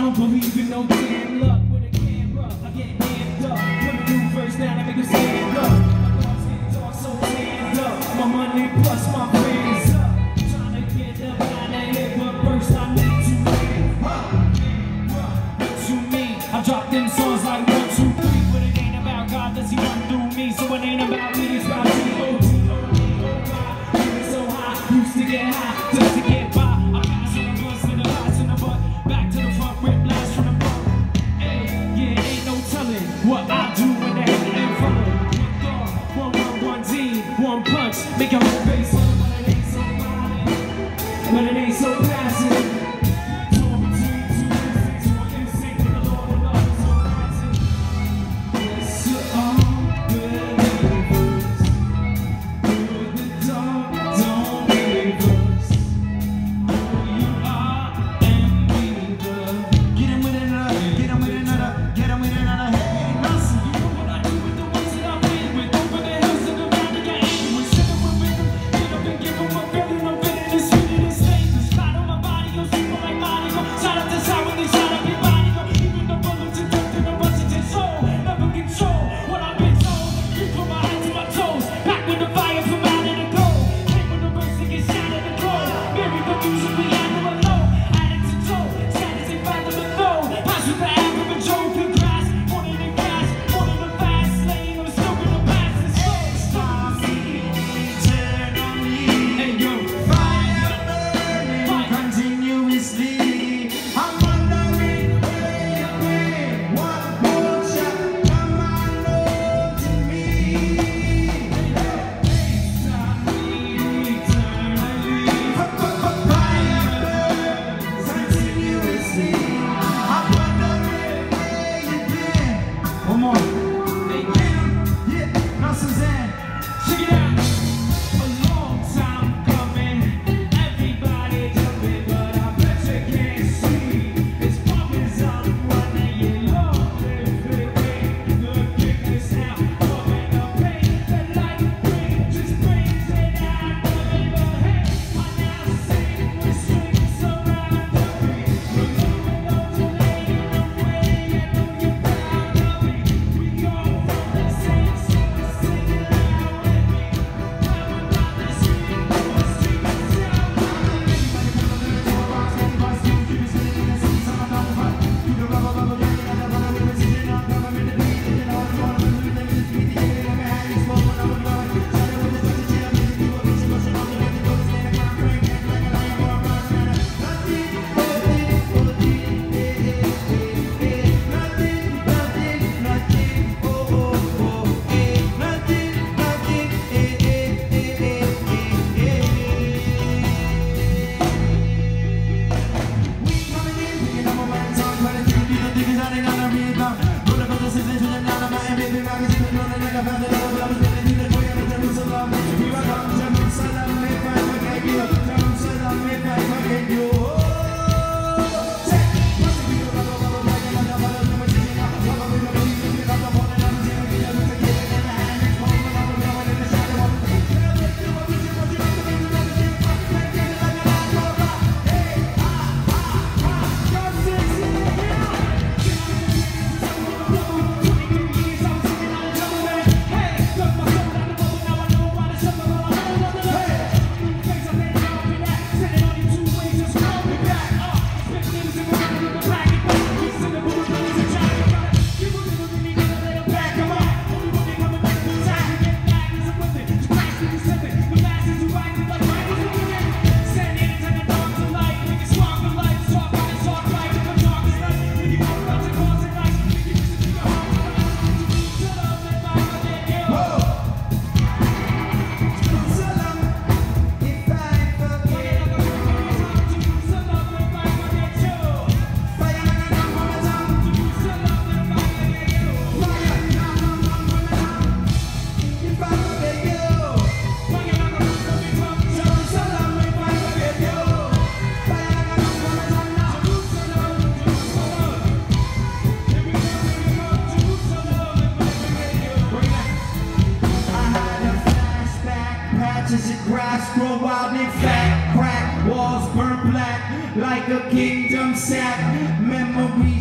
I don't believe in no damn luck with a camera. I get amped up. Put a new verse down and make it stand up. My thoughts get dark, so stand up. My money plus my friends up. Trying to get them out of here, but first I need to. What you mean? I drop them songs like one, two, three, but it ain't about God. Does he run through me? So it ain't about me. It's about G.O.D. like a kingdom sack. Memories